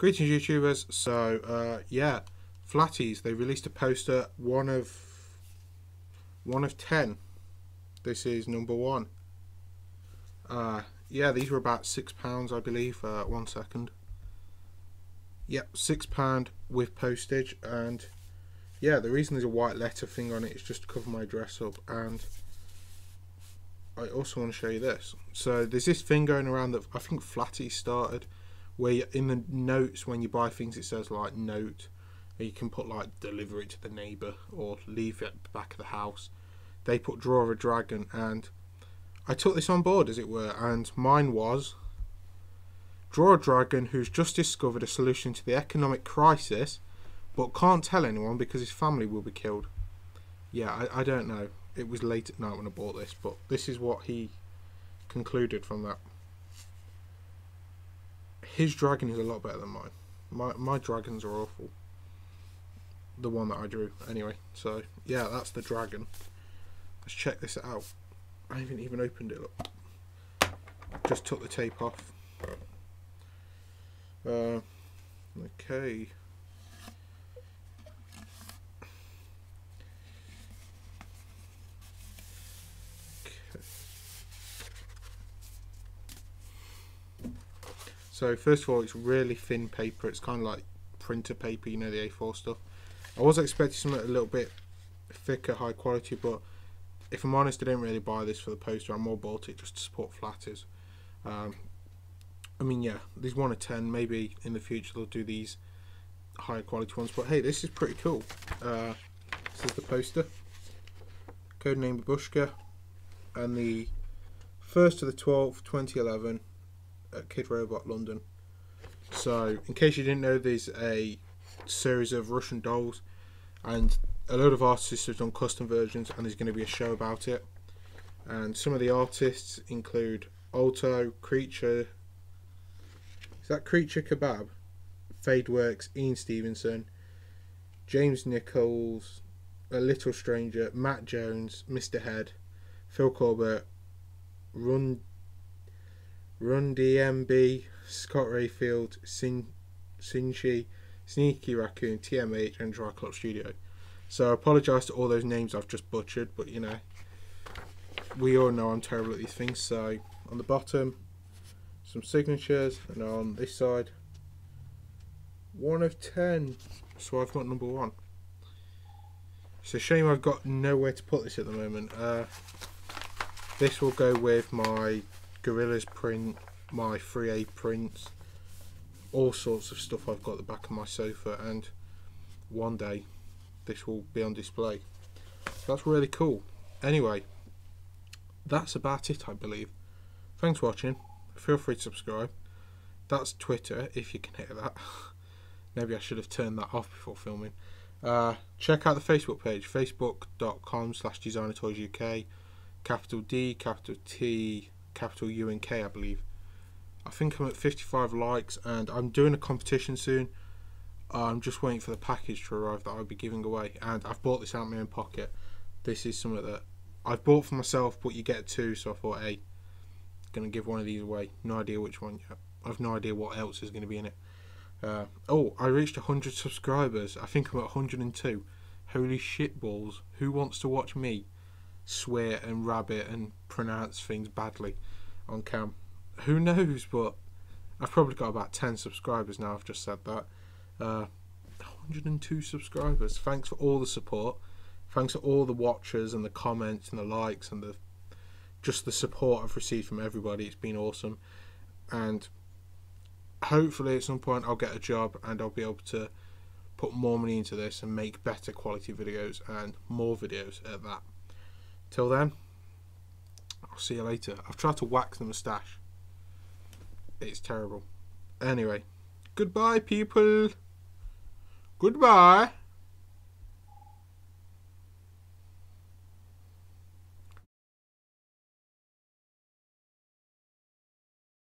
Greetings, YouTubers. So, uh, yeah, Flatties. They released a poster. One of one of ten. This is number one. Uh, yeah, these were about six pounds, I believe. Uh, one second. Yep, six pound with postage, and yeah, the reason there's a white letter thing on it is just to cover my dress up, and I also want to show you this. So there's this thing going around that I think Flatty started, where you, in the notes when you buy things it says like note, you can put like deliver it to the neighbour or leave it at the back of the house. They put draw a dragon, and I took this on board as it were, and mine was draw a dragon who's just discovered a solution to the economic crisis, but can't tell anyone because his family will be killed. Yeah, I, I don't know it was late at night when I bought this, but this is what he concluded from that. His dragon is a lot better than mine. My my dragons are awful. The one that I drew, anyway. So yeah, that's the dragon. Let's check this out. I haven't even opened it. Look, just took the tape off. Uh, okay. So first of all, it's really thin paper. It's kind of like printer paper, you know, the A4 stuff. I was expecting something a little bit thicker, high quality, but if I'm honest, I didn't really buy this for the poster. I more bought it just to support Flatties. Um, I mean, yeah, these one of ten. Maybe in the future they'll do these higher quality ones. But hey, this is pretty cool. Uh, this is the poster. Codename Babushka, and the first of the twelfth, 2011 at Kidrobot London. So, in case you didn't know, there's a series of Russian dolls, and a lot of artists have done custom versions, and there's going to be a show about it. And some of the artists include Alto, Creature. Is that Creature Kebab? Fadeworks, Ian Stevenson, James Nichols, A Little Stranger, Matt Jones, Mr. Mead, Phil Corbett, Run Run DMB, Scott Rayfield, Sin Sinchi, Sneaky Raccoon, TMH, and Triclops Studio. So I apologise to all those names I've just butchered, but you know, we all know I'm terrible at these things. So on the bottom, some signatures, and on this side, one of ten. So I've got number one. It's a shame I've got nowhere to put this at the moment. Uh, this will go with my Gorillaz print, my 3A prints, all sorts of stuff I've got at the back of my sofa and one day this will be on display. That's really cool. Anyway, that's about it I believe. Thanks for watching. Feel free to subscribe. That's Twitter if you can hear that. Maybe I should have turned that off before filming. Uh, check out the Facebook page, facebook.com slash designertoysuk, capital D, capital T, capital U and K, I believe. I think I'm at 55 likes, and I'm doing a competition soon. I'm just waiting for the package to arrive that I'll be giving away, and I've bought this out of my own pocket. This is something that I've bought for myself, but you get two, so I thought, hey, gonna give one of these away. No idea which one yet. I've no idea what else is gonna be in it. Uh, oh, I reached 100 subscribers. I think I'm at 102. Holy shit balls! Who wants to watch me? Swear and rabbit and pronounce things badly on cam. Who knows? But I've probably got about 10 subscribers now. I've just said that. Uh, 102 subscribers. Thanks for all the support. Thanks for all the watchers and the comments and the likes and the just the support I've received from everybody. It's been awesome. And hopefully at some point I'll get a job and I'll be able to put more money into this and make better quality videos and more videos at that. Till then, I'll see you later. I've tried to wax the moustache. It's terrible. Anyway, goodbye, people. Goodbye.